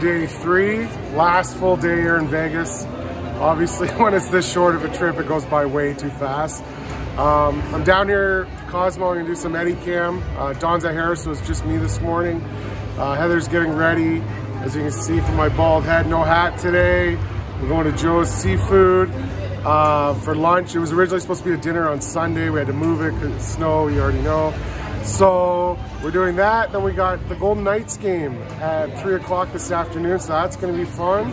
day three, last full day here in Vegas. Obviously when it's this short of a trip, it goes by way too fast. Um, I'm down here, Cosmo, I'm gonna do some Eddie Cam. Uh, Donza Harris was just me this morning. Uh, Heather's getting ready. As you can see from my bald head, no hat today. We're going to Joe's Seafood uh, for lunch. It was originally supposed to be a dinner on Sunday. We had to move it because snow, you already know. So we're doing that. Then we got the Golden Knights game at three o'clock this afternoon. So that's gonna be fun.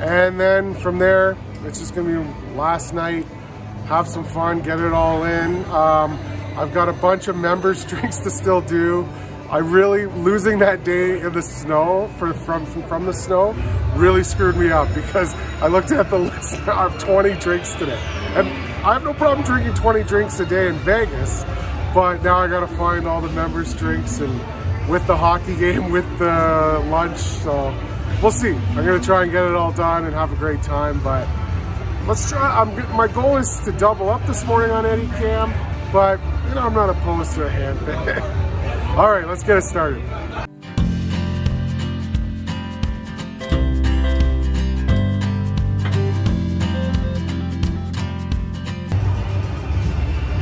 And then from there, it's just gonna be last night, have some fun, get it all in. Um, I've got a bunch of members drinks to still do. I really, losing that day in the snow, for, from, from the snow, really screwed me up because I looked at the list, of 20 drinks today. And I have no problem drinking 20 drinks a day in Vegas, but now I gotta find all the members drinks and with the hockey game, with the lunch, so we'll see. I'm gonna try and get it all done and have a great time, but let's try, I'm, my goal is to double up this morning on Eddie Cam, but you know, I'm not opposed to a hand All right, let's get it started.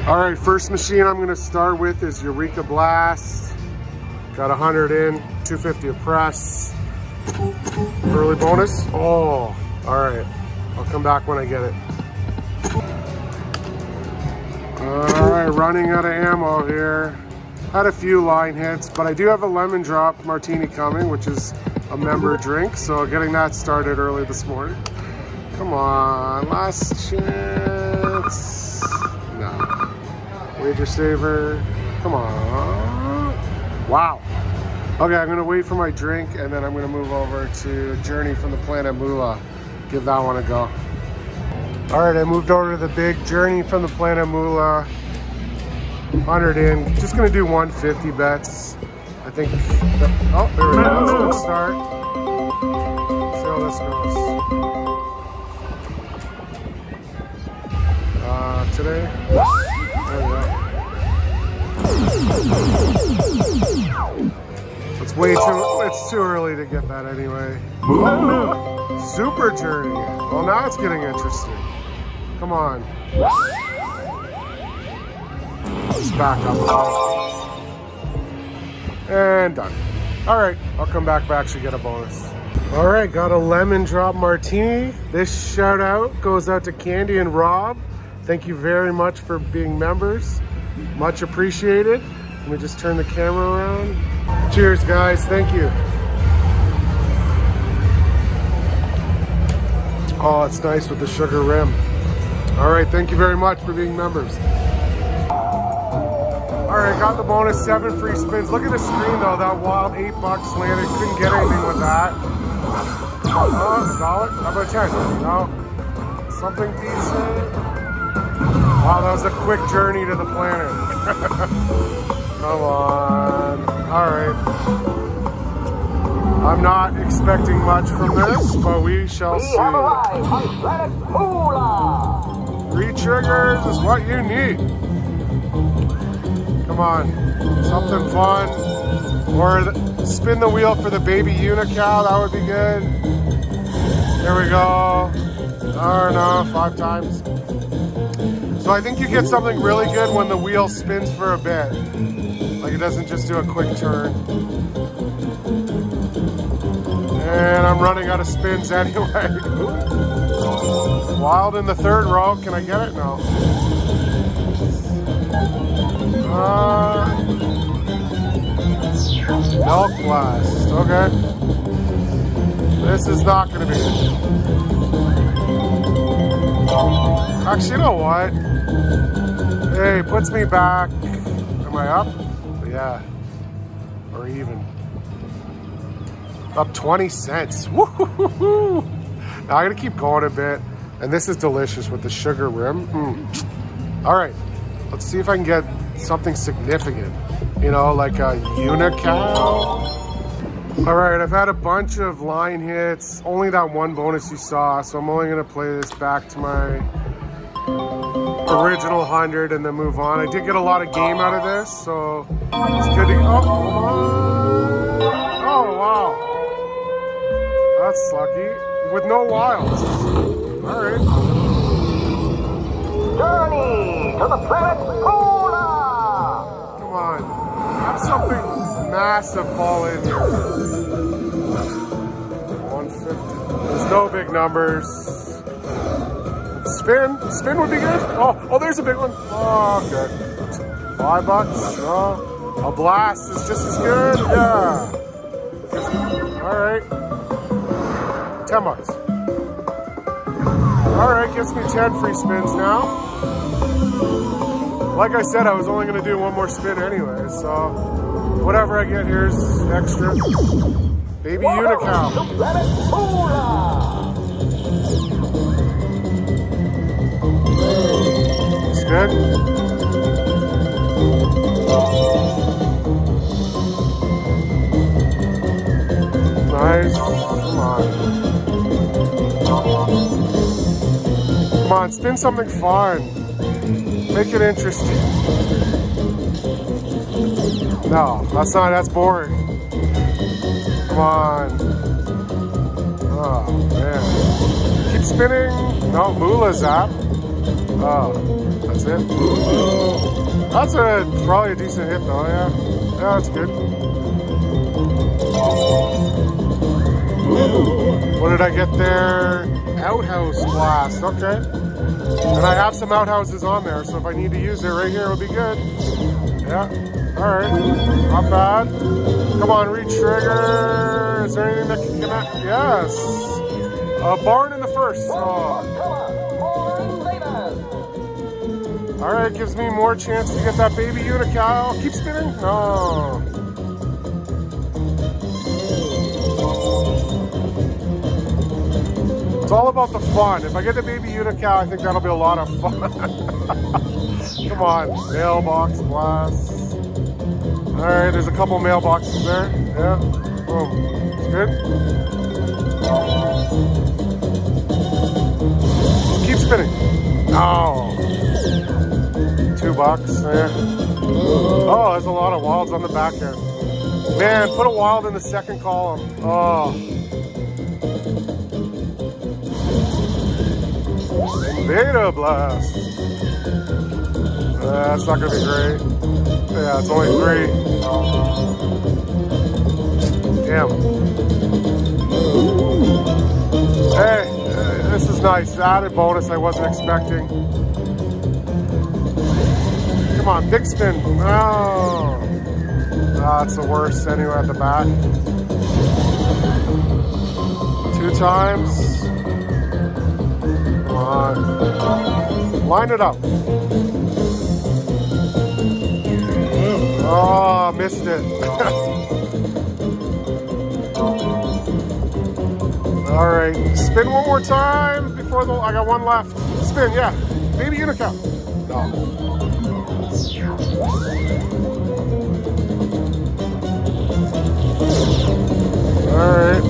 All right, first machine I'm gonna start with is Eureka Blast. Got 100 in, 250 a press. Early bonus. Oh, all right. I'll come back when I get it. All right, running out of ammo here. Had a few line hits, but I do have a lemon drop martini coming, which is a member drink. So getting that started early this morning. Come on, last chance. No. Wager saver. Come on. Wow. Okay, I'm gonna wait for my drink and then I'm gonna move over to Journey from the Planet Moolah. Give that one a go. All right, I moved over to the big Journey from the Planet Moolah. 100 in. Just gonna do 150 bets. I think, oh, there we go. Let's go start. See how this goes. Uh, today, It's way too, it's too early to get that anyway. Super Journey. Well, now it's getting interesting. Come on Just back up. And done. All right, I'll come back back to get a bonus. All right, got a lemon drop martini. This shout out goes out to Candy and Rob. Thank you very much for being members. Much appreciated. Let me just turn the camera around. Cheers, guys. Thank you. Oh, it's nice with the sugar rim. All right, thank you very much for being members. All right, got the bonus, seven free spins. Look at the screen though, that wild eight bucks landed. Couldn't get anything with that. Oh, dollar? How about 10? No? Something decent? Wow, that was a quick journey to the planet. Come on. All right. I'm not expecting much from this, but we shall see. Three triggers is what you need. Come on, something fun. Or the, spin the wheel for the baby unicow, that would be good. There we go. I don't know, five times. So I think you get something really good when the wheel spins for a bit. Like it doesn't just do a quick turn. And I'm running out of spins anyway. Wild in the third row, can I get it? No. Uh, milk blast. Okay. This is not going to be it. Actually, you know what? Hey, puts me back. Am I up? Yeah. Or even. Up 20 cents. Woo Now I gotta keep going a bit. And this is delicious with the sugar rim. Mm. All right, let's see if I can get something significant, you know, like a unicow. All right, I've had a bunch of line hits, only that one bonus you saw, so I'm only gonna play this back to my original 100 and then move on. I did get a lot of game out of this, so it's good to, oh, oh, Oh, wow. That's lucky. With no wilds. All right. Journey to the planet! Come on. Have something massive fall in here. 150. There's no big numbers. Spin. Spin would be good. Oh, oh, there's a big one. Oh, okay. Five bucks. Oh. A blast is just as good. Yeah. All right. Ten bucks. All right, gets me 10 free spins now. Like I said, I was only gonna do one more spin anyway, so whatever I get here's extra. Baby Unicow. It's good. Nice. Come on. Come on, spin something fun. Make it interesting. No, that's not, that's boring. Come on. Oh, man. Keep spinning. No, Moolah up. Oh, that's it. That's a probably a decent hit though, yeah. Yeah, that's good. What did I get there? Outhouse blast, okay. And I have some outhouses on there, so if I need to use it right here, it'll be good. Yeah, all right, not bad. Come on, re-trigger. Is there anything that can come out? Yes. A barn in the first. Oh. All right, gives me more chance to get that baby unicow. Keep spinning. No. It's all about the fun. If I get the baby unicow, I think that'll be a lot of fun. Come on, mailbox blast. All right, there's a couple mailboxes there. Yeah, boom. It's good. Keep spinning. Oh. Bucks there. Oh, there's a lot of wilds on the back end. Man, put a wild in the second column. Oh. Beta blast. Uh, that's not gonna be great. Yeah, it's only three. Damn. Hey, this is nice. Added bonus I wasn't expecting. Come on, big spin. Oh. Ah, That's the worst anyway at the back. Two times. Come on. Line it up. Oh, missed it. All right, spin one more time before the, I got one left. Spin, yeah. Baby unicorn. No. All right.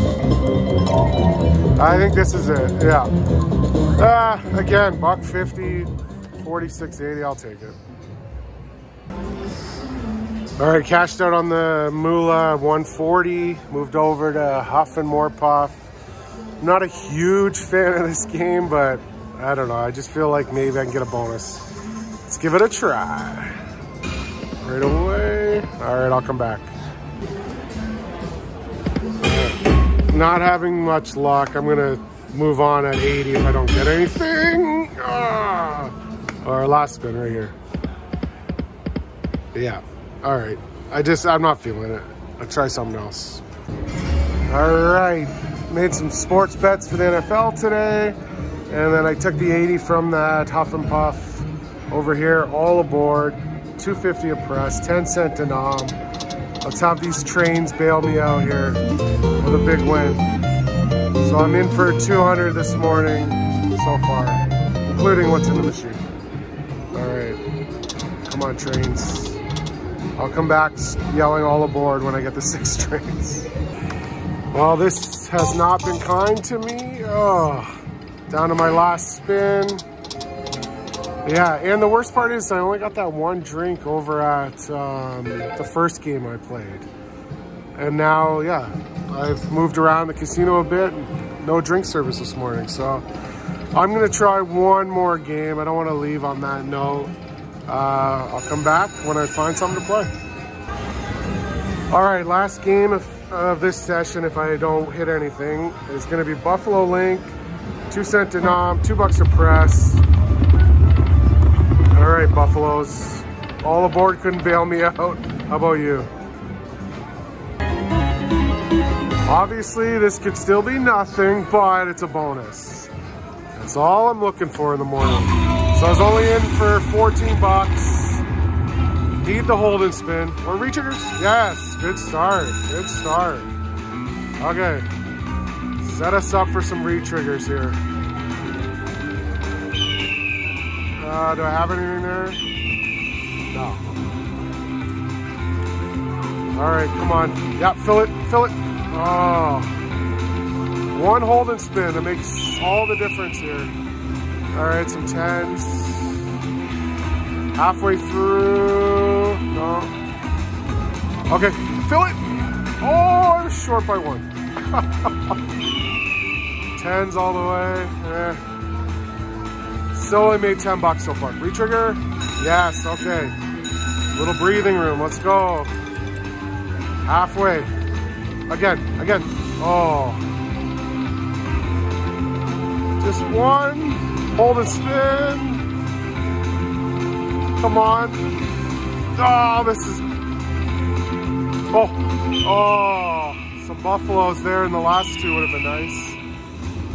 I think this is it, yeah. Uh, again, buck 50, 46.80, I'll take it. All right, cashed out on the Moolah 140, moved over to Huff and More Puff. I'm not a huge fan of this game, but I don't know. I just feel like maybe I can get a bonus. Let's give it a try. Right away. All right, I'll come back. Not having much luck. I'm gonna move on at 80 if I don't get anything. Ah. Our last spin right here. Yeah. All right. I just, I'm not feeling it. I'll try something else. All right. Made some sports bets for the NFL today. And then I took the 80 from that Huff and Puff over here, all aboard. 250 a press, 10 cent denom. Let's have these trains bail me out here with a big win. So I'm in for 200 this morning so far, including what's in the machine. All right, come on trains. I'll come back yelling all aboard when I get the six trains. Well, this has not been kind to me. Oh, down to my last spin. Yeah, and the worst part is I only got that one drink over at um, the first game I played. And now, yeah, I've moved around the casino a bit. No drink service this morning, so I'm gonna try one more game. I don't want to leave on that note. Uh, I'll come back when I find something to play. All right, last game of, of this session, if I don't hit anything, is gonna be Buffalo Link, two cent denom, two bucks a press. All right, Buffaloes. All aboard couldn't bail me out. How about you? Obviously, this could still be nothing, but it's a bonus. That's all I'm looking for in the morning. So I was only in for 14 bucks. Need the hold and spin. Or retriggers? Yes, good start, good start. Okay, set us up for some retriggers here. Uh, do I have anything there? No. All right, come on. Yep, fill it, fill it. Oh. One hold and spin, that makes all the difference here. All right, some tens. Halfway through, no. Okay, fill it. Oh, I short by one. Tens all the way, eh. Still only made 10 bucks so far. Retrigger, yes, okay. Little breathing room, let's go. Halfway. Again, again. Oh. Just one. Hold and spin. Come on. Oh, this is. Oh. Oh. Some buffaloes there in the last two would have been nice.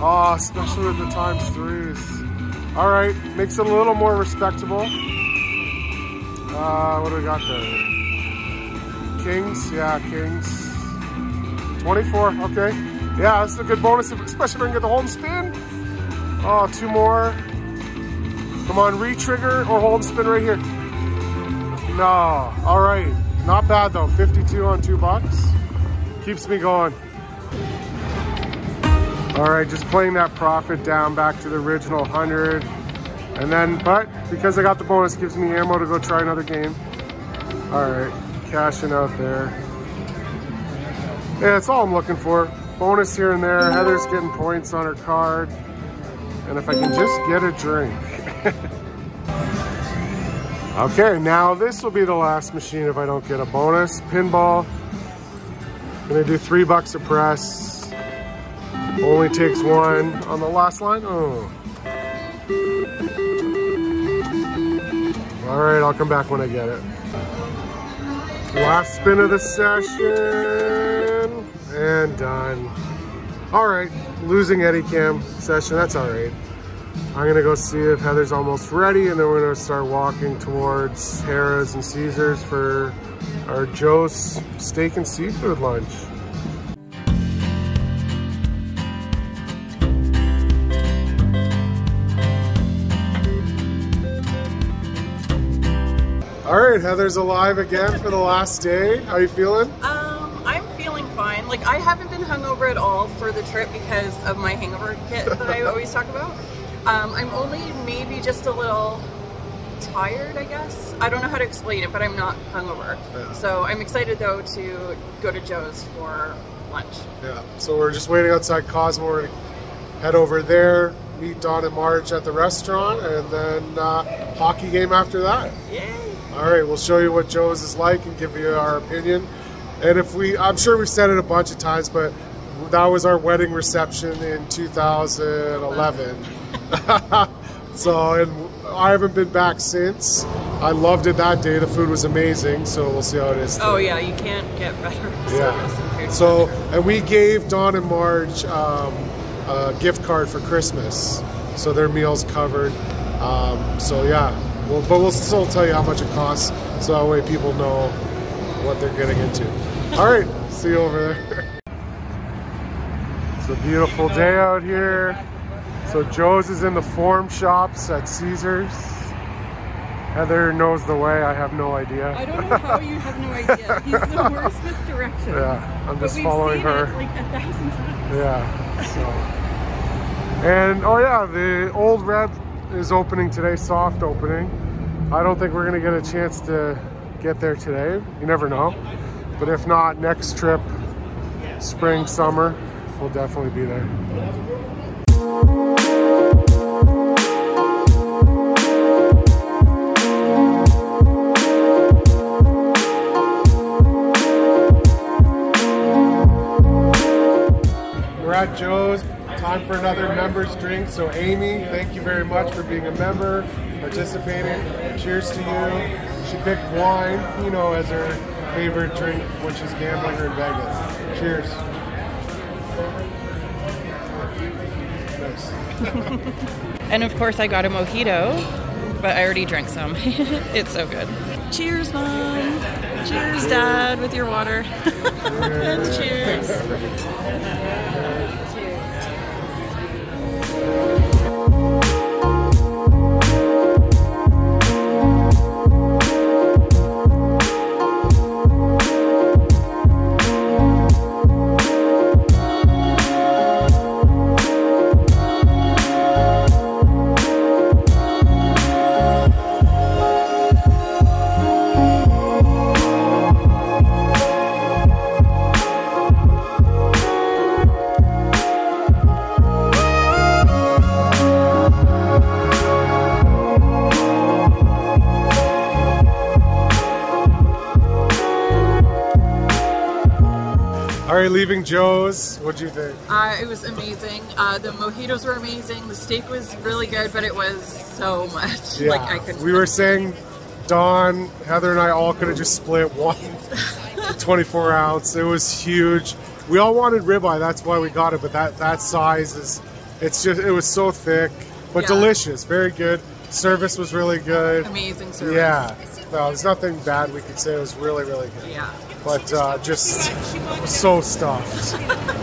Oh, especially with the times threes. All right, makes it a little more respectable. Uh, what do we got there? Kings, yeah, Kings. 24, okay. Yeah, that's a good bonus, especially if I can get the hold spin. Oh, two more. Come on, re-trigger or hold spin right here. No, all right. Not bad though, 52 on two bucks. Keeps me going. All right, just playing that profit down back to the original 100. And then, but because I got the bonus, gives me ammo to go try another game. All right, cashing out there. Yeah, that's all I'm looking for. Bonus here and there. Heather's getting points on her card. And if I can just get a drink. okay, now this will be the last machine if I don't get a bonus. Pinball. Gonna do three bucks a press. Only takes one on the last line. Oh. All right, I'll come back when I get it. Last spin of the session and done. All right, losing Eddie Cam session, that's all right. I'm gonna go see if Heather's almost ready and then we're gonna start walking towards Harrah's and Caesars for our Joe's steak and seafood lunch. All right, Heather's alive again for the last day. How are you feeling? Um, I'm feeling fine. Like I haven't been hungover at all for the trip because of my hangover kit that I always talk about. Um, I'm only maybe just a little tired, I guess. I don't know how to explain it, but I'm not hungover. Yeah. So I'm excited though to go to Joe's for lunch. Yeah. So we're just waiting outside Cosmo. We're gonna head over there, meet Don and Marj at the restaurant, and then uh, hockey game after that. Yay! All right, we'll show you what Joe's is like and give you our opinion. And if we, I'm sure we've said it a bunch of times, but that was our wedding reception in 2011. so, and I haven't been back since. I loved it that day. The food was amazing. So we'll see how it is. Oh today. yeah, you can't get better Yeah. So, and we gave Don and Marj um, a gift card for Christmas, so their meals covered. Um, so yeah, well, but we'll still tell you how much it costs, so that way people know what they're getting into. All right, see you over there. It's a beautiful day out here. So Joe's is in the Forum Shops at Caesars. Heather knows the way. I have no idea. I don't know how you have no idea. He's the worst with directions. Yeah, I'm But just we've following seen her. It like a thousand times. Yeah. So, and oh yeah, the old red is opening today, soft opening. I don't think we're gonna get a chance to get there today. You never know. But if not, next trip, spring, summer, we'll definitely be there. We're at Joe's. Time for another members drink. So Amy, thank you very much for being a member, participating. Cheers to you. She picked wine, you know, as her favorite drink when she's gambling or in Vegas. Cheers. Nice. And of course, I got a mojito, but I already drank some. it's so good. Cheers, Mom. Cheers, Dad, with your water. and cheers. Joe's. What'd you think? Uh, it was amazing. Uh, the mojitos were amazing. The steak was really good, but it was so much. Like I couldn't. we were saying, Don, Heather, and I all could have just split one 24 ounce. It was huge. We all wanted ribeye, that's why we got it. But that that size is, it's just it was so thick, but Yeah. delicious. Very good. Service was really good. amazing service. Yeah. No, there's nothing bad we could say. It was really, really good. Yeah. But uh, just so stuffed.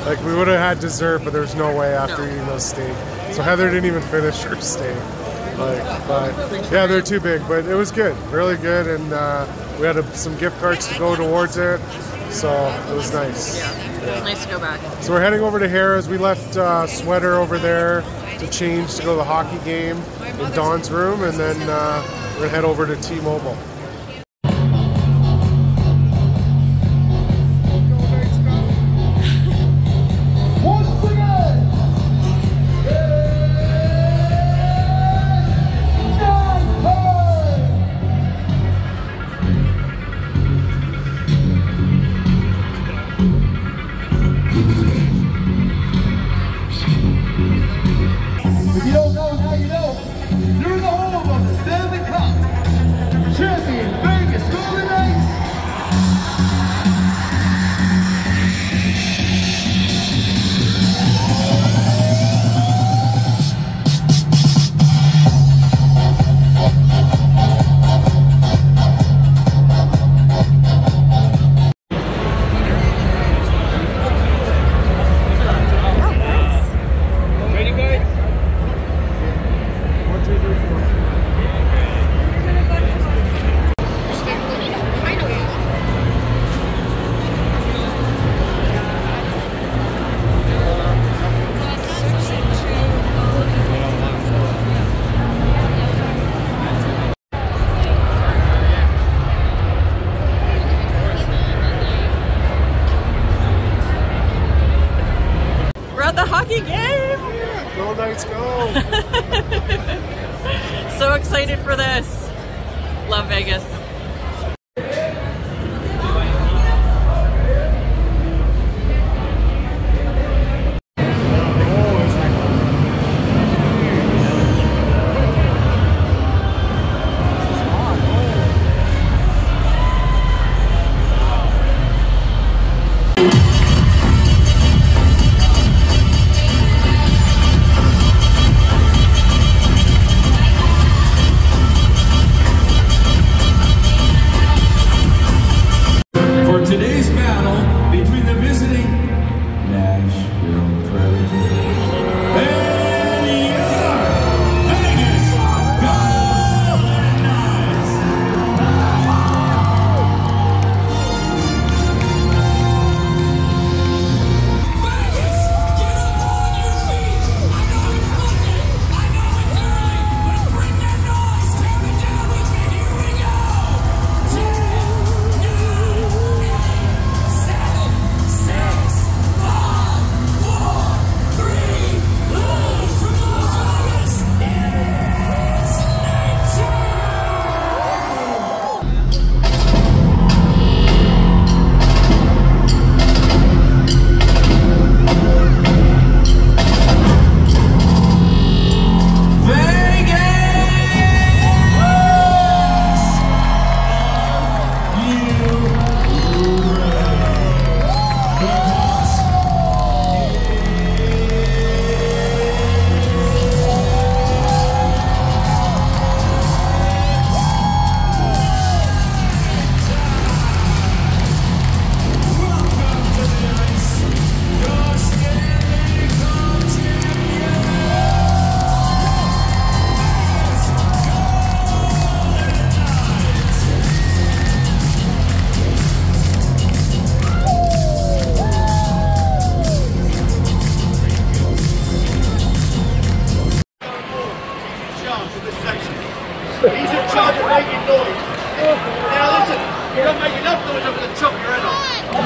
like we would have had dessert, but there's no way after No. eating those steak. So Heather didn't even finish her steak. Like, but yeah, they're too big. But it was good, really good, and uh, we had a, some gift cards to go towards it. So it was nice. Yeah. It was nice to go back. So we're heading over to Harrah's. We left uh, sweater over there to change to go to the hockey game in Don's room, and then uh, we're gonna head over to T-Mobile.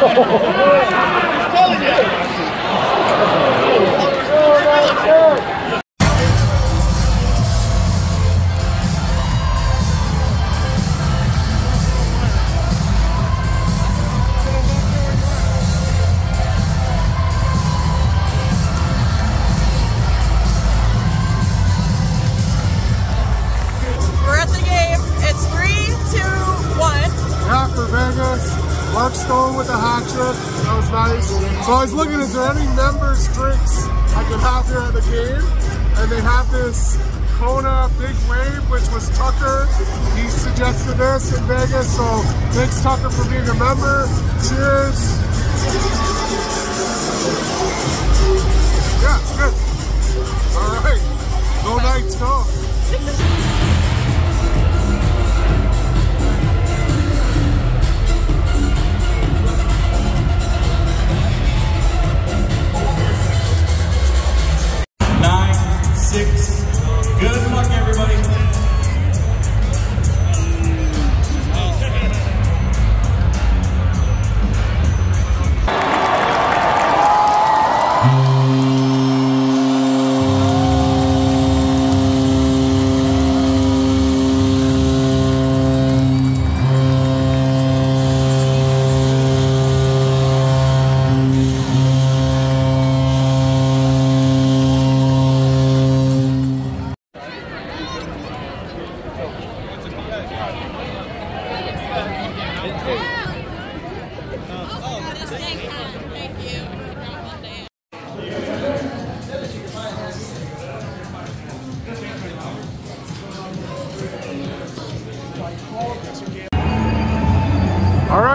すごい。Tucker for being a member. Cheers.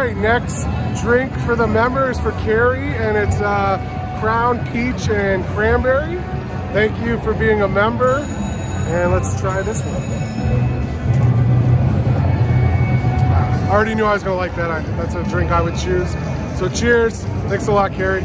Right, next drink for the members for Carrie, and it's uh, Crown Peach and Cranberry. Thank you for being a member, and let's try this one. I already knew I was gonna like that. I, that's a drink I would choose. So cheers. Thanks a lot, Carrie.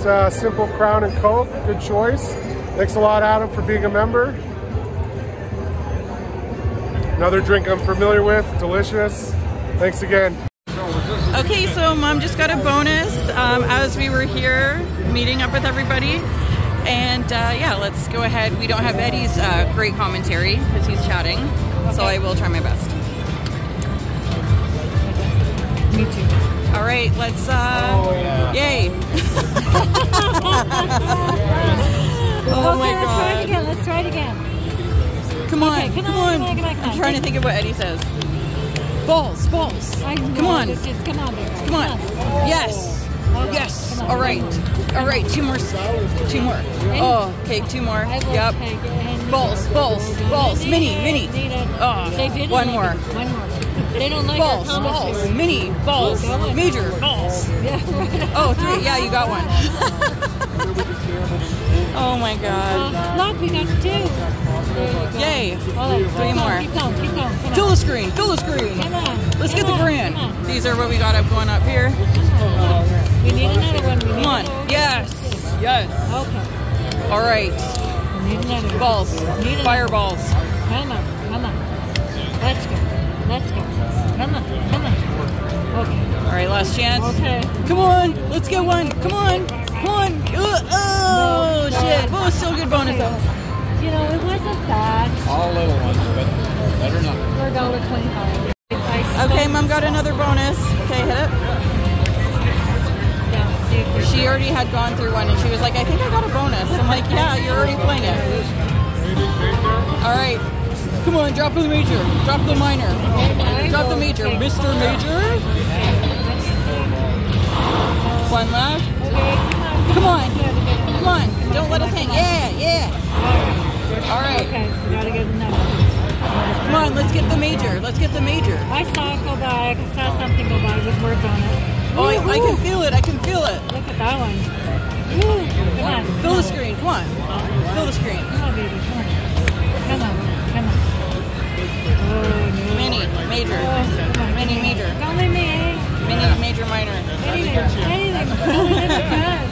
Picked uh, Simple Crown and Coke. Good choice. Thanks a lot, Adam, for being a member. Another drink I'm familiar with, delicious. Thanks again. Okay, so mom just got a bonus um, as we were here meeting up with everybody. And uh, yeah, let's go ahead. We don't have Eddie's uh, great commentary because he's chatting, so I will try my best. Me too. All right, let's. Uh, Yay! oh my okay, let's try it again. Let's try it again. Come on, Okay, come, come on! on, come on, come on, I'm trying to think of what Eddie says. Balls, balls. I Come on, Just, just come on, come on. Yes, Okay, yes. All right, all right. Two more, two more. Oh, okay, two more. Yep. take it and- Balls, balls, balls. Mini, mini. they did it. Oh, They did it. one more. One more. They don't like Balls, balls, mini, balls, Go major, balls. Yeah, right. Oh, three. Yeah, you got one. oh my god. Uh, look, we got two. Go. Yay. Right, Three more. Keep going, keep going. Come Fill on. the screen, fill the screen. Come on. Let's come get the on, grand. These are what we got up going up here. We need another one. We need Come on. Yes. Yes. Okay. All right. Balls. Fireballs. Come on, come on. Let's go. Let's go. Come on, come on. Okay. All right, last chance. Okay. Come on. Let's get one. Come on. Come on. Uh, oh, shit. Oh, still good bonus though. You know, it wasn't bad All little ones, but better not. for a dollar twenty-five. Okay, mom got another bonus. Okay, hit it. Yeah, see if there's- She already had gone through one and she was like, I think I got a bonus. I'm like, yeah, you're already playing it. All right. Come on, drop the major. Drop the minor. Drop the major. Mr. Major. One left. Come on. Come on. You gotta get- Come on. Don't let us hang. Yeah, yeah. All right. Okay, gotta get another. Come on, let's get the major. Let's get the major. I saw it go by. I saw something go by with words on it. Oh, I, I can feel it. I can feel it. Look at that one. Ooh, come on. Fill the screen. Come on. Fill the screen. Come on, baby. Mini, major. Oh, come on. Mini, major. Don't let me hang. Mini, major, minor. Anything. Anything. Other than the cuz.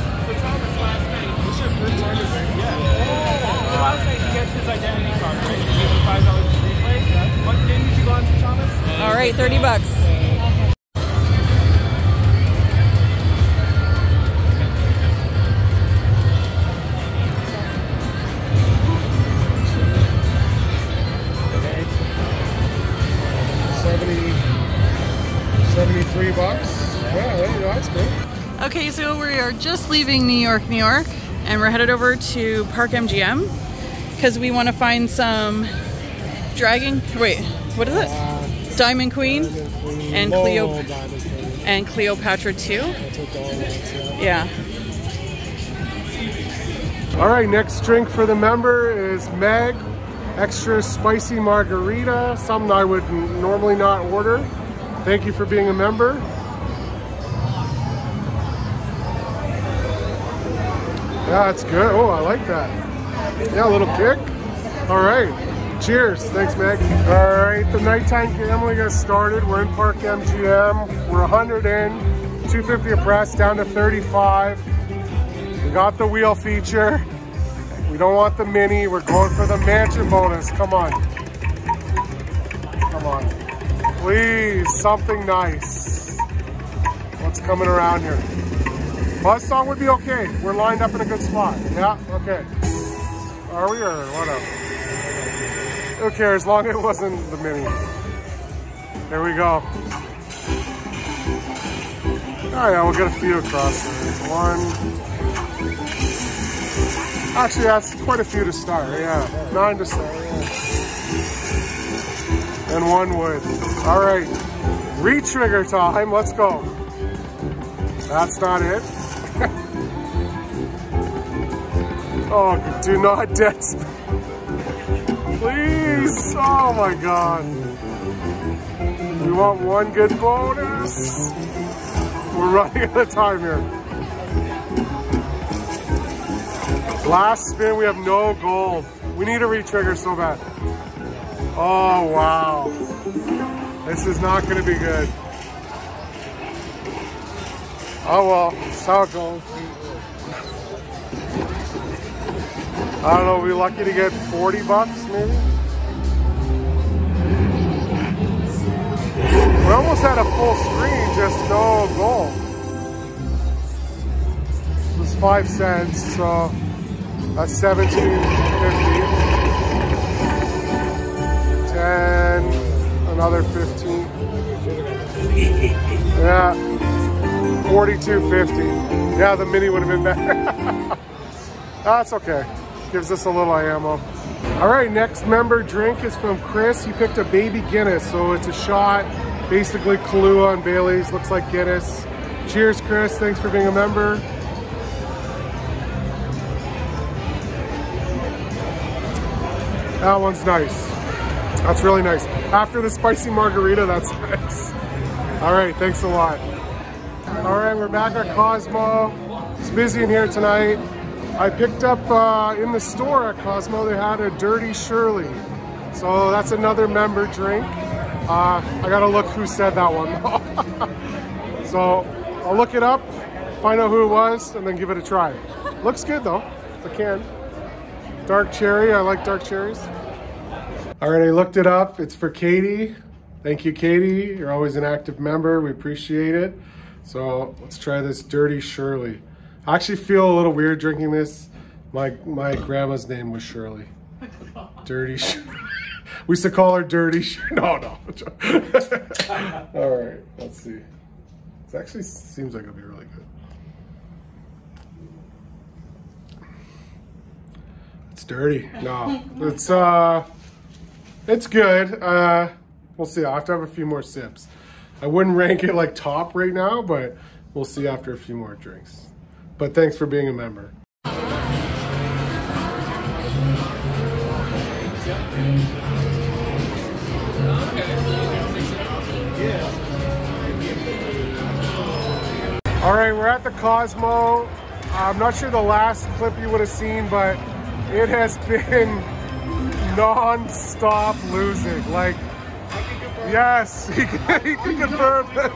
Last night he gets his identity card, right? He gave him five dollars to replay. What game did you go on to, Thomas? All right, 30 bucks. Are just leaving New York, New York, and we're headed over to Park MGM because we want to find some dragon. Wait, what is it? Diamond Queen and oh, Cleo and Cleopatra too. Yeah. All right, next drink for the member is Meg, extra spicy margarita, something I would normally not order. Thank you for being a member. It's good. Oh, I like that. Yeah, a little kick. All right. Cheers. Thanks, Meg. All right, the nighttime gambling has started. We're in Park MGM. We're 100 in, 250 a press, down to 35. We got the wheel feature. We don't want the mini. We're going for the mansion bonus. Come on. Come on. Please, something nice. What's coming around here? Buzz song would be okay. We're lined up in a good spot. Yeah, okay. Are we or whatever? Who cares? As long as it wasn't the mini. There we go. Oh yeah, we'll get a few across. One. Actually, that's quite a few to start. Yeah, nine to start. Yeah. And one wood. All right, re-trigger time. Let's go. That's not it. Oh, do not dead. Please. Oh my God. We want one good bonus. We're running out of time here. Last spin, we have no gold. We need a re-trigger so bad. Oh, wow. This is not gonna be good. Oh well, that's how it goes. I don't know, we lucky to get 40 bucks maybe? We almost had a full screen, just no gold. It was five cents, so that's 17.50. 10, another 15. Yeah, 42.50. Yeah, the mini would have been better. That's okay. Gives us a little ammo. All right, next member drink is from Chris. He picked a baby Guinness, so it's a shot. Basically Kahlua and Bailey's, looks like Guinness. Cheers, Chris. Thanks for being a member. That one's nice. That's really nice. After the spicy margarita, that's nice. All right, thanks a lot. All right, we're back at Cosmo. It's busy in here tonight. I picked up uh, in the store at Cosmo, they had a Dirty Shirley. So that's another member drink. Uh, I gotta look who said that one. so I'll look it up, find out who it was, and then give it a try. Looks good though, the can. Dark cherry, I like dark cherries. All right, I looked it up. It's for Katie. Thank you, Katie. You're always an active member. We appreciate it. So let's try this Dirty Shirley. I actually feel a little weird drinking this. My my grandma's name was Shirley. Dirty Shirley. We used to call her Dirty Shirley. No, no. All right, let's see. It actually seems like it'll be really good. It's dirty. No, it's uh, it's good. Uh, we'll see. I will have to have a few more sips. I wouldn't rank it like top right now, but we'll see after a few more drinks. But thanks for being a member. All right, we're at the Cosmo. I'm not sure the last clip you would have seen, but it has been non-stop losing. Like, yes, he can, he can confirm that.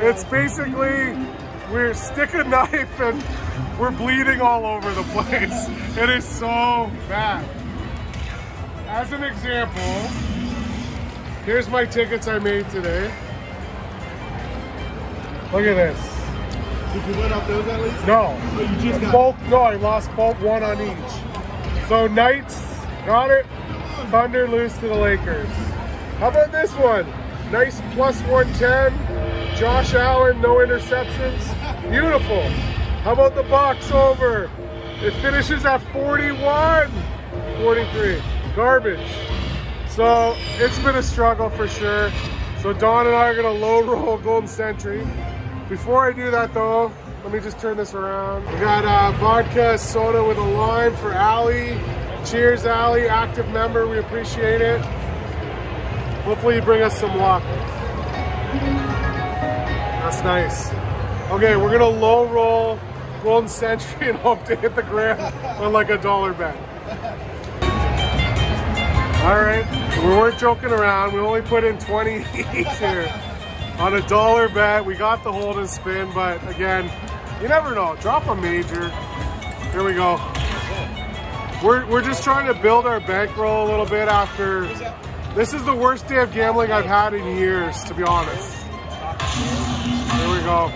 It's basically, we're stick a knife and we're bleeding all over the place. It is so bad. As an example, here's my tickets I made today. Look at this. Did you win off those at least? No. Oh, you just got Both, no, I lost both one on each. So Knights, got it. Thunder lose to the Lakers. How about this one? Nice plus 110. Josh Allen, no interceptions. Beautiful. How about the Bucs over? It finishes at 41. 43. Garbage. So it's been a struggle for sure. So Don and I are gonna low roll Golden Century. Before I do that though, let me just turn this around. We got uh, vodka soda with a lime for Ali. Cheers, Ali, active member. We appreciate it. Hopefully you bring us some luck. That's nice. Okay, we're gonna low roll Golden Century and hope to hit the grand on like a dollar bet. All right, we weren't joking around. We only put in 20 each here on a dollar bet. We got the hold and spin, but again, you never know. Drop a major. Here we go. We're, we're just trying to build our bankroll a little bit after. This is the worst day of gambling I've had in years, to be honest. Here we go.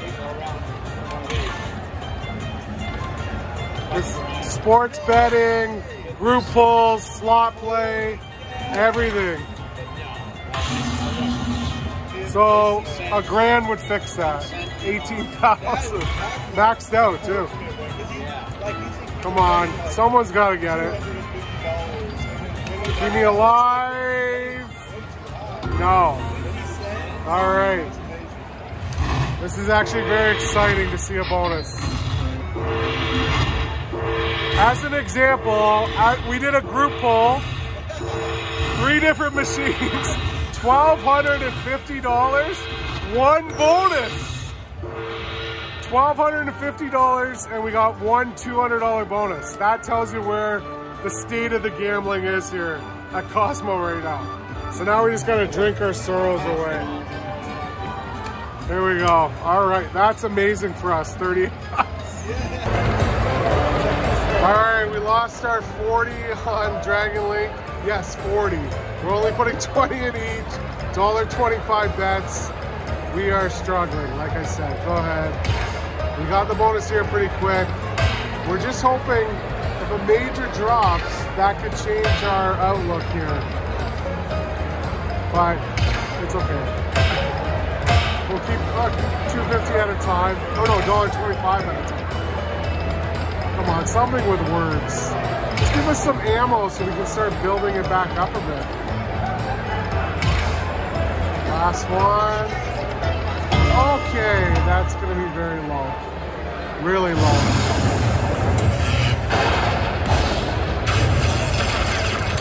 It's sports betting, group pulls, slot play, everything. So a grand would fix that. 18,000. Maxed out too. Come on, someone's gotta get it. Keep me alive. No. All right. This is actually very exciting to see a bonus. As an example, I, we did a group pull, three different machines, $1,250, one bonus. $1,250 and we got one $200 bonus. That tells you where the state of the gambling is here at Cosmo right now. So now we just gotta drink our sorrows away. There we go. All right, that's amazing for us, 30 All right, we lost our 40 on Dragon Link. Yes, 40. We're only putting 20 in each. $1.25 bets. We are struggling, like I said. Go ahead. We got the bonus here pretty quick. We're just hoping if a major drops, that could change our outlook here. But it's okay. Uh, 250 at a time. Oh no, $1.25 at a time. Come on, something with words. Just give us some ammo so we can start building it back up a bit. Last one. Okay, that's gonna be very low. Really low.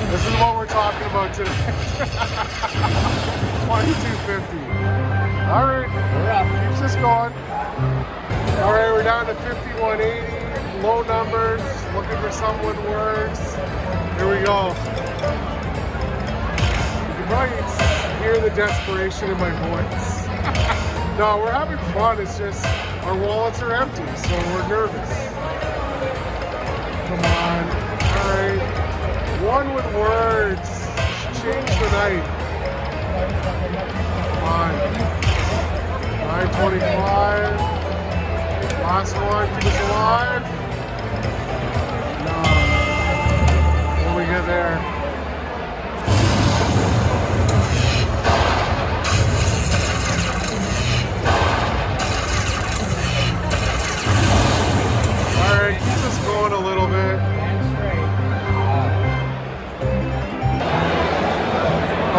This is what we're talking about today. 2250. All right, we're up. Keeps us going. All right, we're down to 5180. Low numbers. Looking for some with words. Here we go. You can probably hear the desperation in my voice. no, we're having fun. It's just our wallets are empty, so we're nervous. Come on. All right. One with words. Change the night. Come on. 925. Last one, keep us alive. No. When we get there. All right, keep us going a little bit.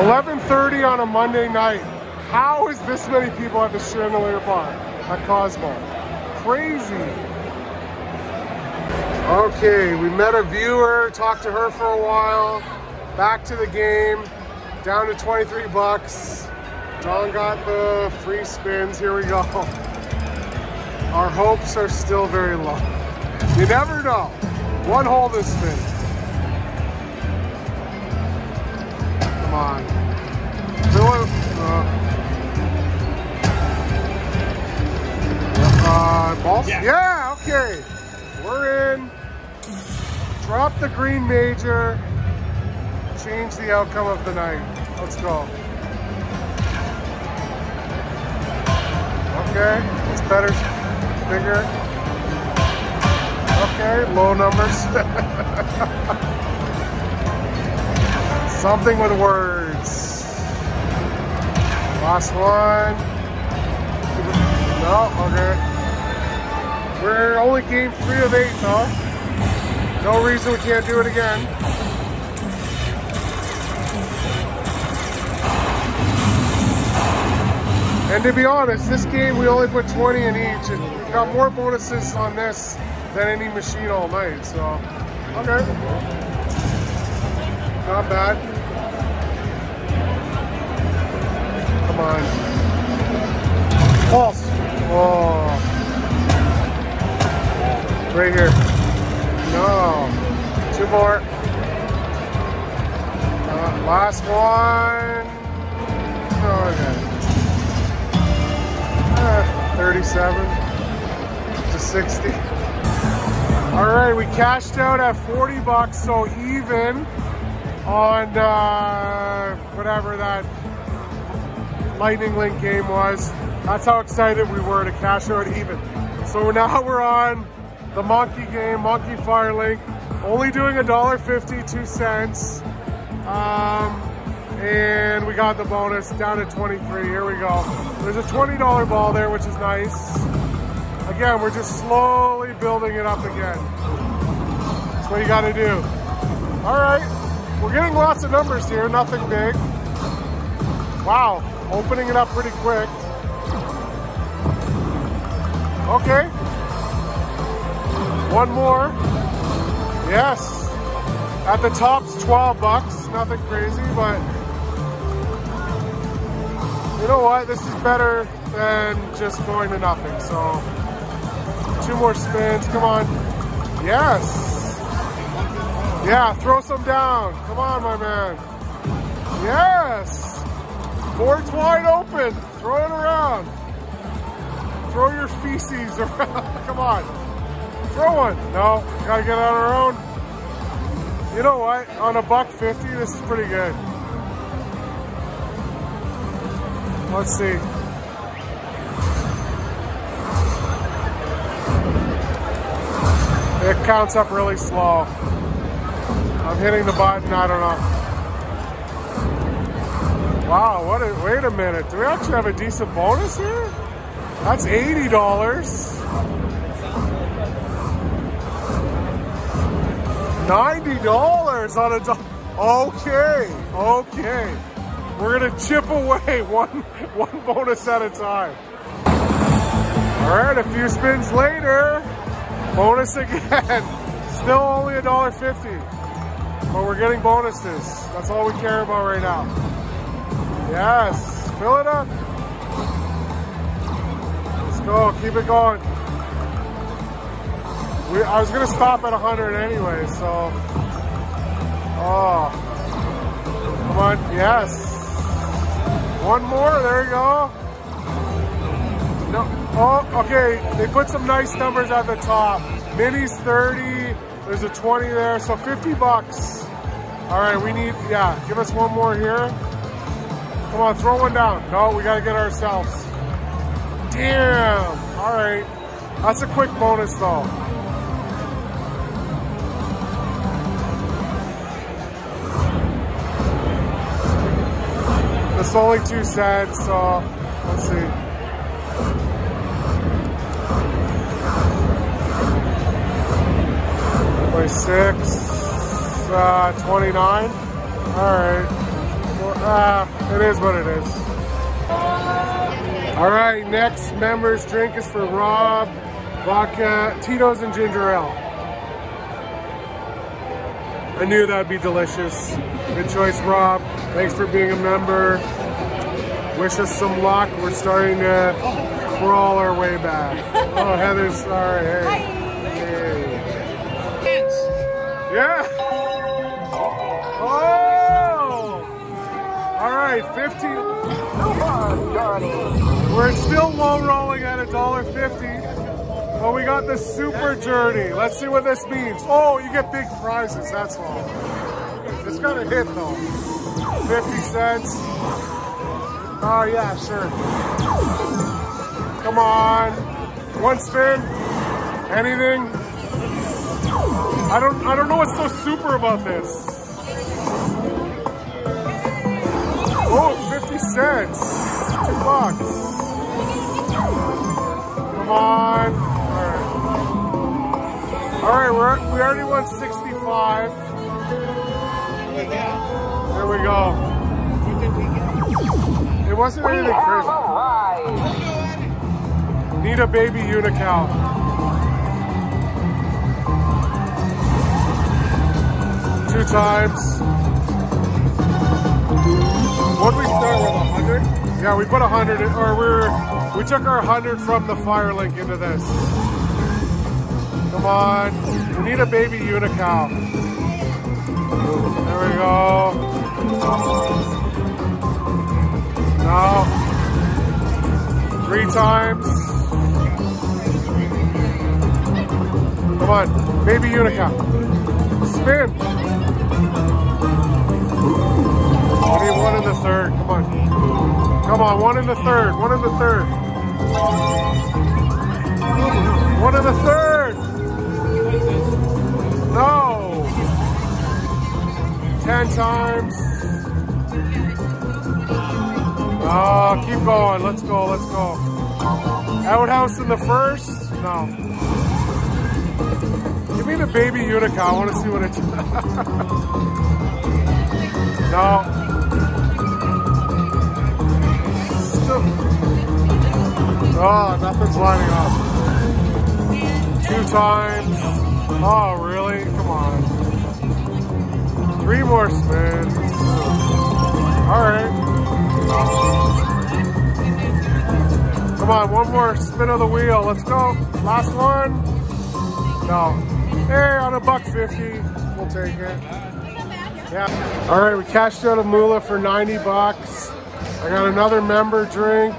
11:30 on a Monday night. How is this many people at the Chandelier Bar at Cosmo? crazy. Okay, we met a viewer, talked to her for a while. Back to the game, down to 23 bucks. Don got the free spins. Here we go. Our hopes are still very low. You never know. One hole this spin. Come on. It. Uh, uh, balls? Yeah. yeah, okay. We're in. Drop the green major. Change the outcome of the night. Let's go. Okay, it's better, bigger. Okay, low numbers. Something with words. Last one. No, okay. We're only game three of eight though. No reason we can't do it again. And to be honest, this game we only put 20 in each, and we've got more bonuses on this than any machine all night, so, okay. Not bad. Come on. False. Oh. Right here. No. Two more. Uh, last one. Okay. Uh, 37 to 60. All right, we cashed out at 40 bucks, so even on uh, whatever that Lightning Link game was. That's how excited we were to cash out even. So now we're on the Monkey game, Monkey Fire Link, only doing a dollar fifty, two cents. Um, and we got the bonus down to 23. Here we go. There's a $20 ball there, which is nice. Again, we're just slowly building it up again. That's what you got to do. All right, we're getting lots of numbers here, nothing big. Wow, opening it up pretty quick. Okay. One more. Yes. At the top's 12 bucks, nothing crazy, but you know what? This is better than just going to nothing. So two more spins. Come on. Yes. Yeah, throw some down. Come on, my man. Yes. Board's wide open. Throw it around. Throw your feces around. Come on. Throw one. No, gotta get on our own. You know what? On a buck 50, this is pretty good. Let's see. It counts up really slow. I'm hitting the button, I don't know. Wow, what a, wait a minute. Do we actually have a decent bonus here? That's $80. $90 on a do- Okay, okay. We're gonna chip away one one bonus at a time. All right, a few spins later, bonus again. Still only a dollar fifty, but we're getting bonuses. That's all we care about right now. Yes, fill it up. Let's go, keep it going. We, I was gonna stop at 100 anyway, so. Oh. Come on, yes. One more, there you go. No, oh, okay, they put some nice numbers at the top. Mini's 30, there's a 20 there, so 50 bucks. All right, we need, yeah, give us one more here. Come on, throw one down. No, we gotta get ourselves. Damn, all right. That's a quick bonus though. It's only two cents, so let's see. Twenty-six, uh, twenty-nine. All right. Well, uh, it is what it is. All right, next member's drink is for Rob. vodka, Tito's and ginger ale. I knew that'd be delicious. Good choice, Rob. Thanks for being a member. Wish us some luck. We're starting to crawl our way back. oh, Heather's sorry. Hey. Yeah. Oh. All right, 15. Come on, Johnny. We're still low rolling at a dollar fifty. Oh, we got the super journey. Let's see what this means. Oh, you get big prizes, that's all. It's gonna hit though. 50 cents. Oh yeah, sure. Come on. One spin. Anything? I don't I don't know what's so super about this. Oh, 50 cents. Two bucks. Come on. All right, we're, we already won 65. There we go. It wasn't anything crazy. Need a baby unicow. Two times. What did we start with, 100? Yeah, we put 100, in- or we're, we took our 100 from the fire link into this. Come on. We need a baby unicow. There we go. No. Three times. Come on. Baby unicow. Spin. I need one in the third. Come on. Come on. One in the third. One in the third. One in the third. No. Ten times. Oh, keep going. Let's go. Let's go. Outhouse in the first? No. Give me the baby unicow. I want to see what it's. no. Oh, nothing's lining up. Two times. Oh, really? Come on. Three more spins. All right. Come on, one more spin of the wheel. Let's go. Last one. No. Hey, on a buck fifty. We'll take it. Yeah. All right, we cashed out a moolah for 90 bucks. I got another member drink.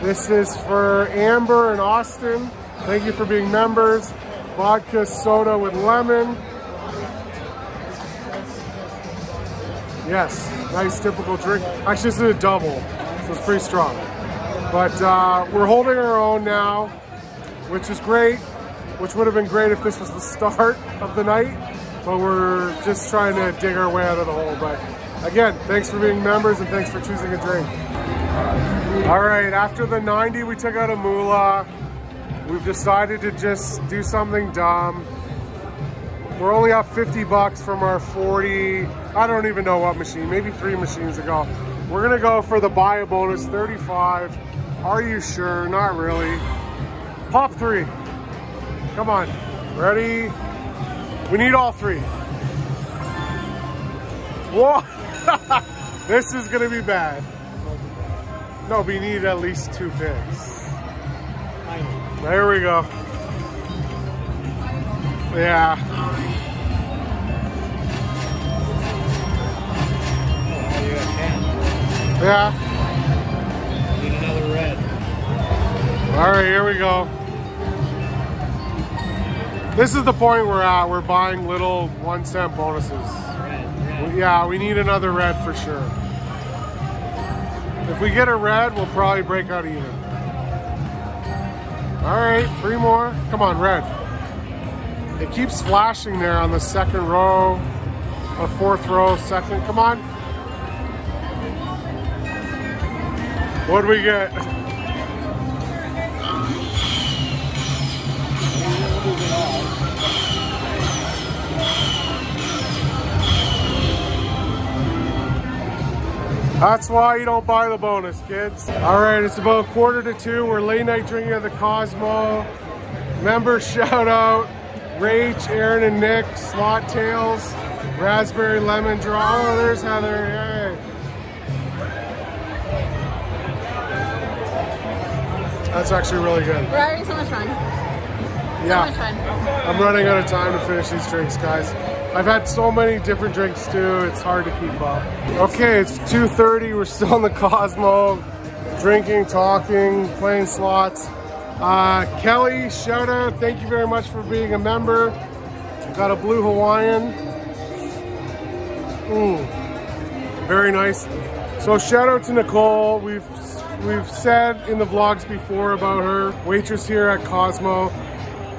This is for Amber and Austin. Thank you for being members. Vodka soda with lemon. Yes, nice typical drink. Actually, this is a double, so it's pretty strong. But uh, we're holding our own now, which is great, which would have been great if this was the start of the night, but we're just trying to dig our way out of the hole. But again, thanks for being members and thanks for choosing a drink. All right, after the 90, we took out a moolah. We've decided to just do something dumb. We're only up 50 bucks from our 40, I don't even know what machine, maybe three machines ago. We're gonna go for the buy a bonus 35. Are you sure? Not really. Pop three. Come on. Ready? We need all three. Whoa! this is gonna be bad. No, we need at least two picks. There we go. Yeah. Yeah. Need another red. All right, here we go. This is the point we're at. We're buying little one cent bonuses. Red, red. Yeah, we need another red for sure. If we get a red, we'll probably break out even. All right, three more. Come on, red. It keeps flashing there on the second row, or fourth row, second. Come on. What do we get? That's why you don't buy the bonus, kids. All right, it's about quarter to two. We're late night drinking at the Cosmo. Member shout out, Rach, Aaron and Nick, Slot Tails, Raspberry Lemon Draw. Oh, there's Heather, yay. That's actually really good. We're having so much fun. Yeah. I'm running out of time to finish these drinks, guys. I've had so many different drinks too, it's hard to keep up. Okay, it's 2.30, we're still in the Cosmo, drinking, talking, playing slots. Uh, Kelly, shout out, thank you very much for being a member. Got a blue Hawaiian. Mm, very nice. So shout out to Nicole. We've we've said in the vlogs before about her, waitress here at Cosmo.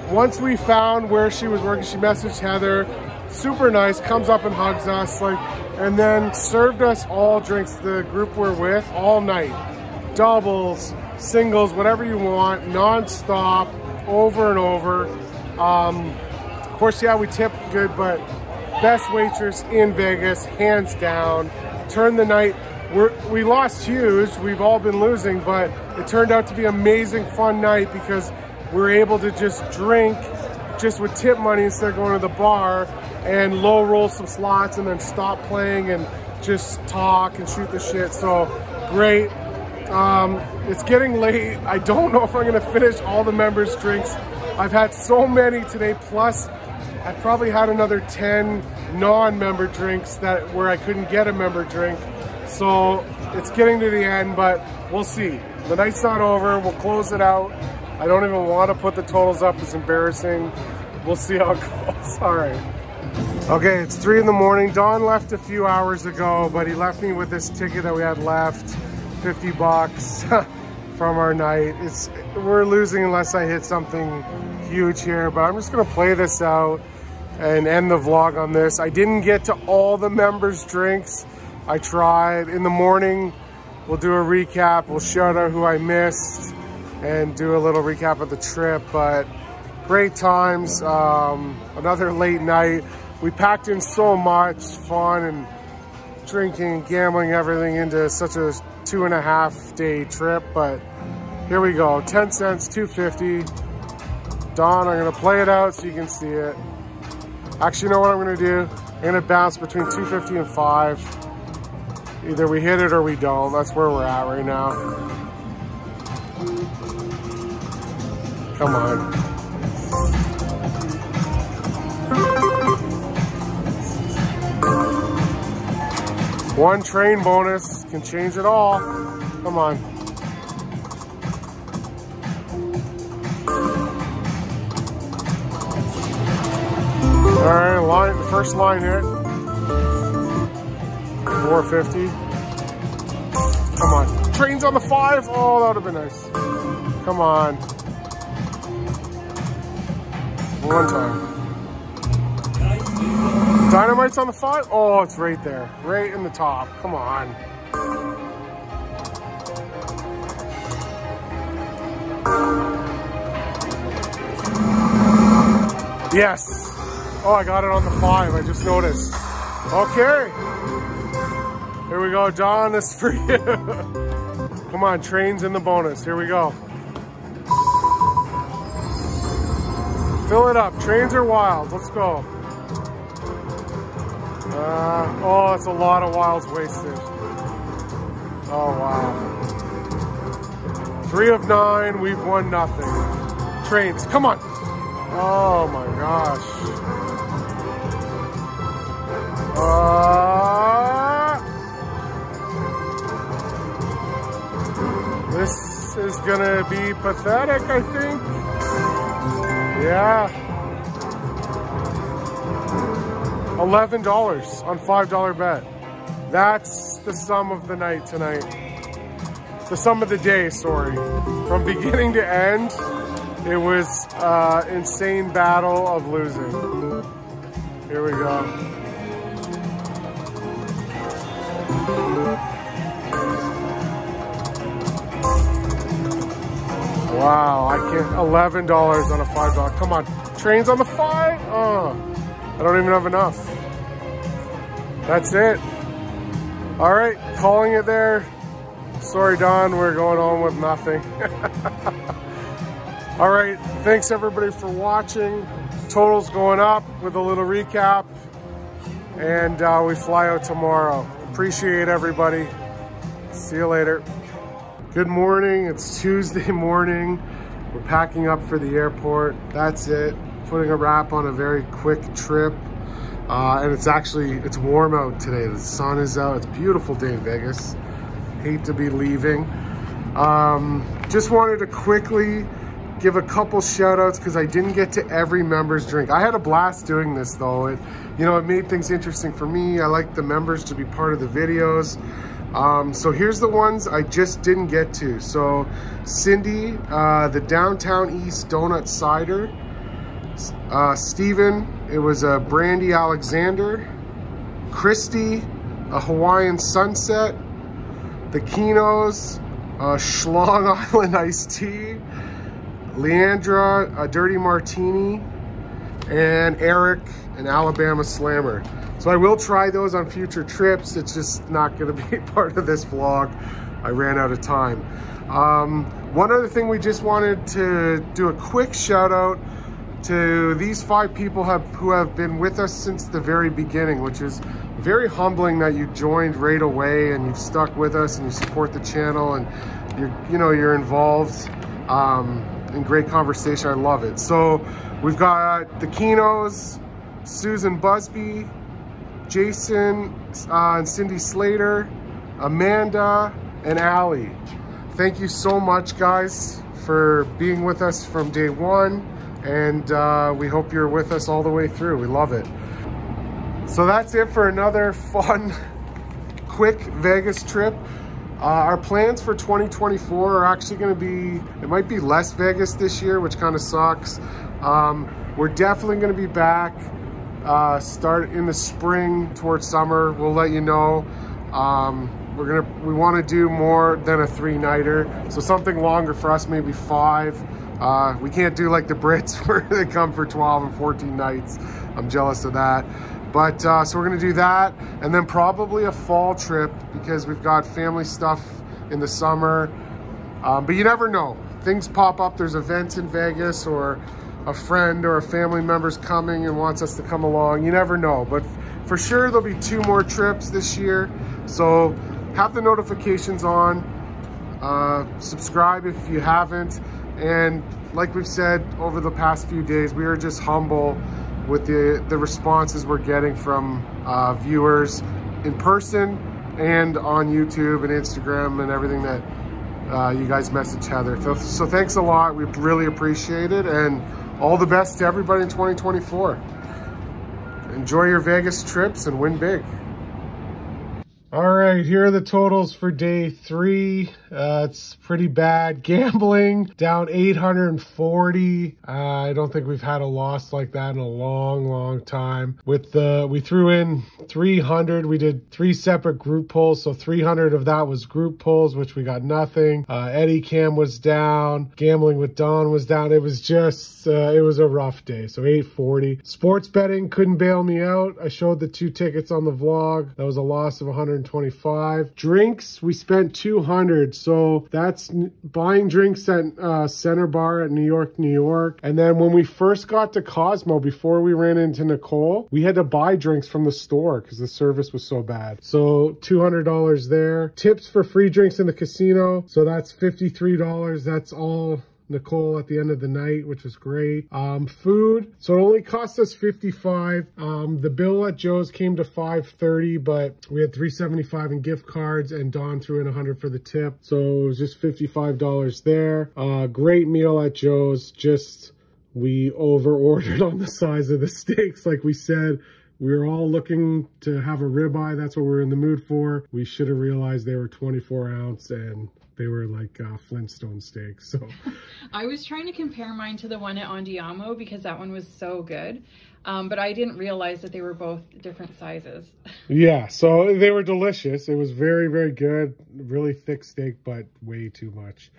Once we found where she was working, she messaged Heather. Super nice, comes up and hugs us, like, and then served us all drinks. The group we're with all night, doubles, singles, whatever you want, non-stop, over and over. Um, of course, yeah, we tip good, but best waitress in Vegas, hands down. Turned the night. We're, we lost huge. We've all been losing, but it turned out to be amazing, fun night because we were able to just drink just with tip money instead of going to the bar and low roll some slots and then stop playing and just talk and shoot the shit. So great. Um, it's getting late. I don't know if I'm gonna finish all the members' drinks. I've had so many today, plus I've probably had another 10 non-member drinks that where I couldn't get a member drink. So it's getting to the end, but we'll see. The night's not over, we'll close it out. I don't even want to put the totals up, it's embarrassing. We'll see how it goes, all right. Okay, it's three in the morning. Don left a few hours ago, but he left me with this ticket that we had left, 50 bucks from our night. It's We're losing unless I hit something huge here, but I'm just gonna play this out and end the vlog on this. I didn't get to all the members' drinks. I tried. In the morning, we'll do a recap. We'll shout out who I missed and do a little recap of the trip, but great times. Um, another late night. We packed in so much fun and drinking gambling everything into such a two and a half day trip, but here we go. 10 cents, 250. Don, I'm gonna play it out so you can see it. Actually, you know what I'm gonna do? I'm gonna bounce between 250 and five. Either we hit it or we don't. That's where we're at right now. Come on. One train bonus can change it all. Come on. All right, line, the first line hit. 450. Come on. Trains on the five. Oh, that would have been nice. Come on. One time. Dynamite's on the five. Oh, it's right there. Right in the top. Come on. Yes. Oh, I got it on the five. I just noticed. Okay. Here we go, Don. This is for you. Come on, trains in the bonus. Here we go. Fill it up. Trains are wild. Let's go. Uh, oh, it's a lot of wilds wasted. Oh, wow. Three of nine. We've won nothing. Trains. Come on. Oh, my gosh. Uh, this is gonna be pathetic, I think. Yeah. $11 on $5 bet. That's the sum of the night tonight. The sum of the day, sorry. From beginning to end, it was uh, insane battle of losing. Here we go. Wow, I can't, $11 on a $5. Come on, trains on the five? Oh, I don't even have enough. That's it. All right, calling it there. Sorry, Don, we're going on with nothing. All right, thanks everybody for watching. Totals going up with a little recap, and uh, we fly out tomorrow. Appreciate everybody. See you later. Good morning, it's Tuesday morning. We're packing up for the airport. That's it. Putting a wrap on a very quick trip. Uh, and it's actually, it's warm out today. The sun is out. It's beautiful day in Vegas. Hate to be leaving. Um, just wanted to quickly give a couple shout outs because I didn't get to every member's drink. I had a blast doing this though. It, you know, it made things interesting for me. I like the members to be part of the videos. Um, so here's the ones I just didn't get to. So Cindy, uh, the Downtown East Donut Cider. Uh, Steven, it was a Brandy Alexander. Christy, a Hawaiian Sunset. The Kinos, a Schlong Island Iced Tea. Leandra, a Dirty Martini, and Eric, an Alabama Slammer. So I will try those on future trips. It's just not gonna be part of this vlog. I ran out of time. Um, one other thing we just wanted to do a quick shout out to these five people have, who have been with us since the very beginning, which is very humbling that you joined right away and you've stuck with us and you support the channel and you're, you know, you're involved. Um, and great conversation. I love it. So we've got the Kinos, Susan Busby, Jason uh, and Cindy Slater, Amanda, and Allie. Thank you so much, guys, for being with us from day one. And uh, we hope you're with us all the way through. We love it. So that's it for another fun, quick Vegas trip. Uh, our plans for 2024 are actually going to be, it might be less Vegas this year, which kind of sucks. Um, we're definitely going to be back, uh, start in the spring towards summer. We'll let you know. Um, we're gonna, we want to do more than a three nighter. So something longer for us, maybe five. Uh, we can't do like the Brits where they come for 12 and 14 nights. I'm jealous of that. But uh, so we're gonna do that and then probably a fall trip because we've got family stuff in the summer. Um, but you never know. Things pop up. There's events in Vegas or a friend or a family member's coming and wants us to come along. You never know. But for sure, there'll be two more trips this year. So have the notifications on. Uh, subscribe if you haven't. And like we've said over the past few days, we are just humble with the, the responses we're getting from uh, viewers in person and on YouTube and Instagram and everything that uh, you guys message Heather. So, so thanks a lot. We really appreciate it and all the best to everybody in 2024. Enjoy your Vegas trips and win big. All right, here are the totals for day three. Uh, it's pretty bad. Gambling down 840. Uh, I don't think we've had a loss like that in a long, long time. With the, we threw in 300. We did three separate group pulls. So 300 of that was group pulls, which we got nothing. Uh, Eddie Cam was down. Gambling with Don was down. It was just, uh, it was a rough day. So 840. Sports betting couldn't bail me out. I showed the two tickets on the vlog. That was a loss of 125. Drinks, we spent 200. So that's buying drinks at uh, Center Bar at New York, New York. And then when we first got to Cosmo, before we ran into Nicole, we had to buy drinks from the store because the service was so bad. So $200 there. Tips for free drinks in the casino. So that's $53. That's all Nicole at the end of the night, which was great. Um, food, so it only cost us 55. Um, the bill at Joe's came to 530, but we had 375 in gift cards and Don threw in 100 for the tip. So it was just $55 there. Uh, great meal at Joe's, just we over ordered on the size of the steaks. Like we said, we were all looking to have a ribeye. That's what we are in the mood for. We should have realized they were 24 ounce and they were like uh, Flintstone steaks. So I was trying to compare mine to the one at Andiamo because that one was so good. Um, but I didn't realize that they were both different sizes. yeah, so they were delicious. It was very, very good. Really thick steak, but way too much.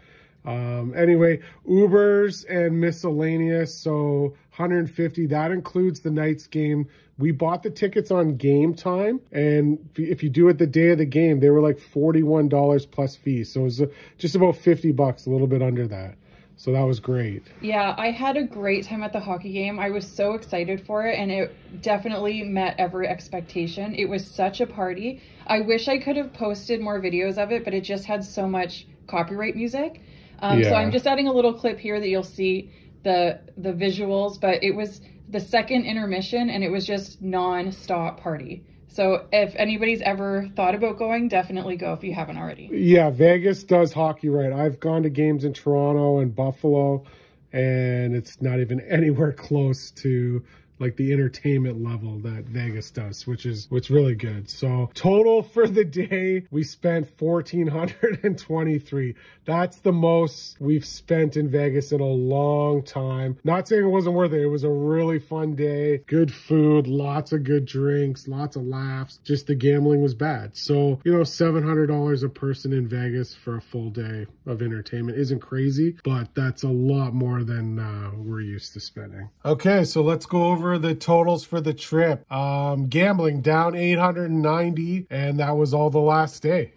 Um, anyway, Ubers and miscellaneous, so 150. That includes the Knights game. We bought the tickets on game time, and if you do it the day of the game, they were like $41 plus fees. So it was just about 50 bucks, a little bit under that. So that was great. Yeah, I had a great time at the hockey game. I was so excited for it and it definitely met every expectation. It was such a party. I wish I could have posted more videos of it, but it just had so much copyright music. Um, So I'm just adding a little clip here that you'll see the the visuals, but it was the second intermission and it was just non-stop party. So if anybody's ever thought about going, definitely go if you haven't already. Yeah, Vegas does hockey right. I've gone to games in Toronto and Buffalo, and it's not even anywhere close to like the entertainment level that Vegas does, which is which really good. So total for the day, we spent fourteen hundred and twenty-three. That's the most we've spent in Vegas in a long time. Not saying it wasn't worth it. It was a really fun day. Good food, lots of good drinks, lots of laughs. Just the gambling was bad. So, you know, $700 a person in Vegas for a full day of entertainment isn't crazy, but that's a lot more than uh, we're used to spending. Okay, so let's go over the totals for the trip. Um, gambling down 890, and that was all the last day.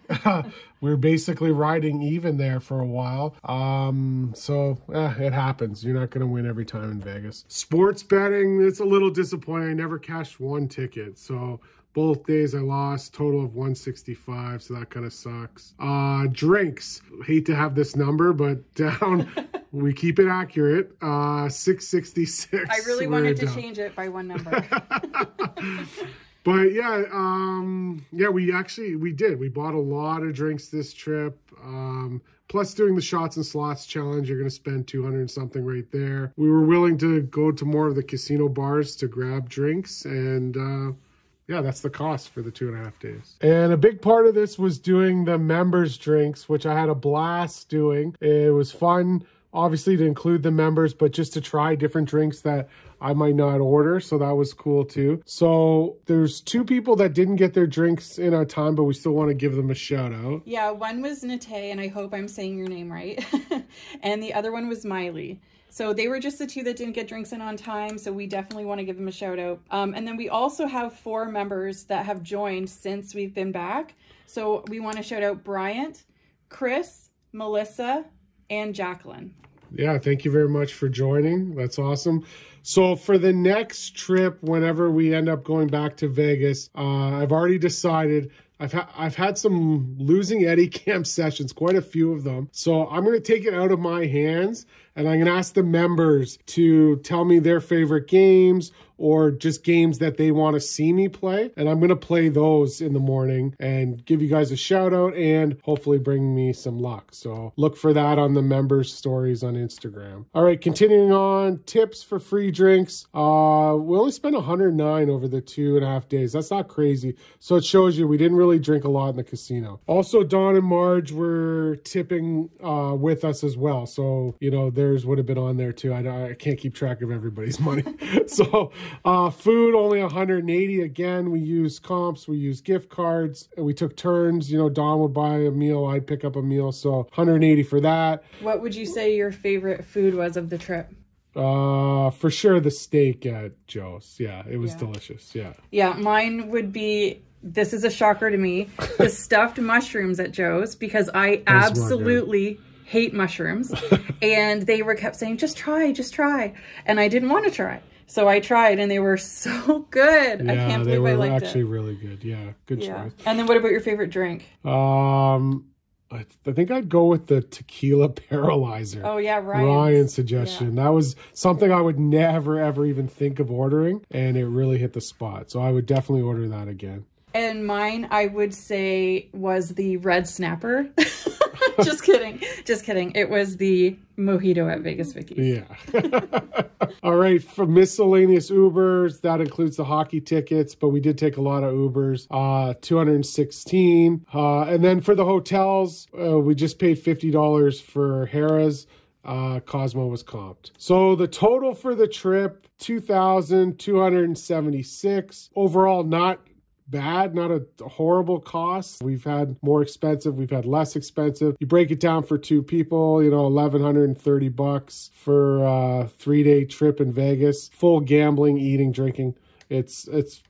we were basically riding even there for a while. Um, so eh, it happens. You're not going to win every time in Vegas. Sports betting, it's a little disappointing. I never cashed one ticket. So both days I lost, total of 165. So that kind of sucks. Uh, drinks, hate to have this number, but down. We keep it accurate. Uh, 666. I really We're wanted to down. change it by one number. But yeah, um, yeah, we actually we did. We bought a lot of drinks this trip. Um, plus, doing the shots and slots challenge, you're gonna spend two hundred and something right there. We were willing to go to more of the casino bars to grab drinks, and uh, yeah, that's the cost for the two and a half days. And a big part of this was doing the members drinks, which I had a blast doing. It was fun, obviously, to include the members, but just to try different drinks that I might not order. So that was cool too. So there's two people that didn't get their drinks in our time, but we still want to give them a shout out. Yeah, one was Nate, and I hope I'm saying your name right. and the other one was Miley. So they were just the two that didn't get drinks in on time. So we definitely want to give them a shout out. Um, and then we also have four members that have joined since we've been back. So we want to shout out Bryant, Chris, Melissa, and Jacqueline. Yeah, thank you very much for joining. That's awesome. So for the next trip, whenever we end up going back to Vegas, uh, I've already decided. I've ha- I've had some losing Eddie Cam sessions, quite a few of them. So I'm going to take it out of my hands, and I'm going to ask the members to tell me their favorite games or just games that they want to see me play. And I'm going to play those in the morning and give you guys a shout out and hopefully bring me some luck. So look for that on the members stories on Instagram. All right, continuing on tips for free drinks. Uh, we only spent 109 over the two and a half days. That's not crazy. So it shows you we didn't really drink a lot in the casino. Also, Don and Marj were tipping uh, with us as well. So, you know, theirs would have been on there too. I, I can't keep track of everybody's money. so, uh, food only 180. Again, we use comps, we use gift cards, and we took turns. You know, Don would buy a meal, I'd pick up a meal. So 180 for that. What would you say your favorite food was of the trip? Uh, for sure the steak at Joe's. Yeah, it was Yeah. delicious. Yeah. Yeah, mine would be this is a shocker to me the stuffed mushrooms at Joe's because I absolutely hate mushrooms. and they were kept saying, just try, just try. And I didn't want to try. So I tried and they were so good. I Yeah, can't they believe I were liked actually it. really good. Yeah, good Yeah. choice. And then what about your favorite drink? Um, I, I think I'd go with the tequila paralyzer. Oh yeah, Ryan. Ryan's suggestion. That was something I would never ever even think of ordering, and it really hit the spot. So I would definitely order that again. And mine, I would say, was the red snapper. just kidding. Just kidding. It was the mojito at Vegas Vicky's. Yeah. All right. For miscellaneous Ubers, that includes the hockey tickets, but we did take a lot of Ubers. Uh, 216. Uh, and then for the hotels, uh, we just paid $50 for Harrah's. Uh, Cosmo was comped. So the total for the trip, 2,276. Overall, not bad, not a horrible cost. We've had more expensive, we've had less expensive. You break it down for two people, you know, 1130 bucks for a 3-day trip in Vegas. Full gambling, eating, drinking. It's it's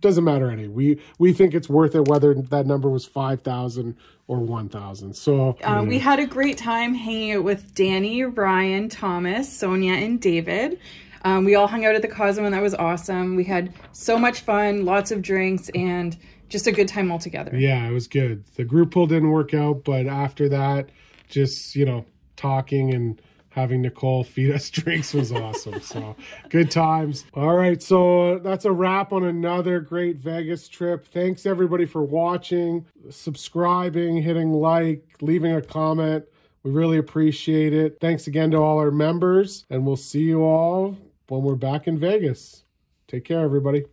doesn't matter any. We we think it's worth it whether that number was 5,000 or 1,000. So Uh, we had a great time hanging out with Danny, Ryan, Thomas, Sonia, and David. Um, we all hung out at the Cosmo and that was awesome. We had so much fun, lots of drinks, and just a good time all together. yeah, it was good. The group pull didn't work out, but after that, just, you know, talking and having Nicole feed us drinks was awesome. so good times. All right. So that's a wrap on another great Vegas trip. Thanks everybody for watching, subscribing, hitting like, leaving a comment. We really appreciate it. Thanks again to all our members, and we'll see you all when we're back in Vegas. Take care, everybody.